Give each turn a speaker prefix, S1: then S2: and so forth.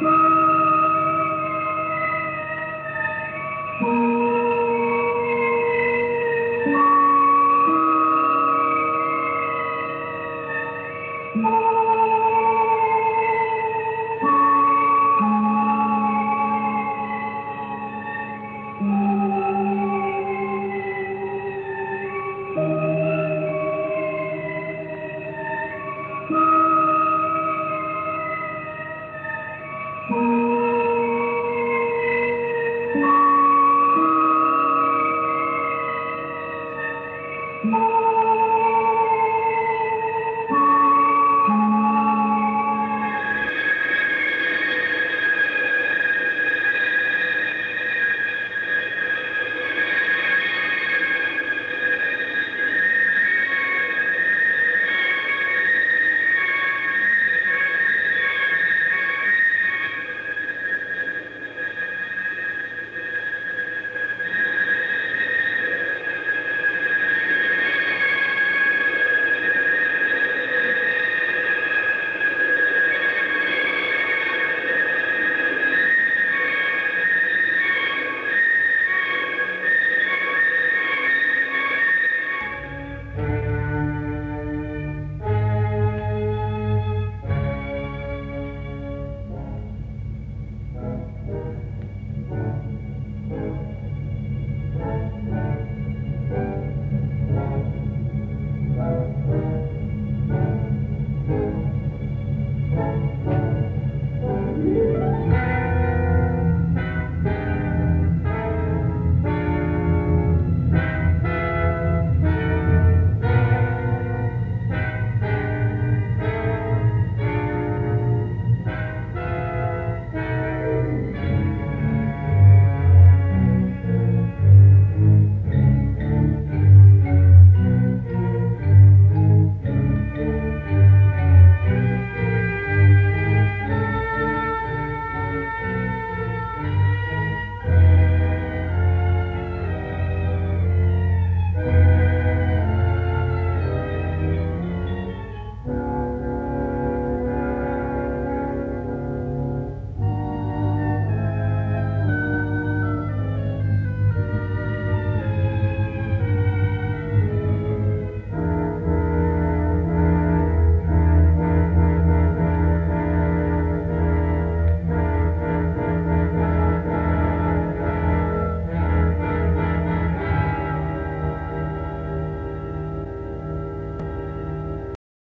S1: Bye. Thank you.